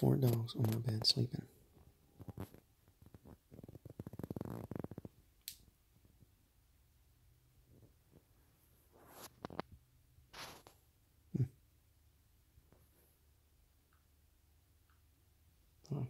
four dogs on my bed sleeping. Hmm.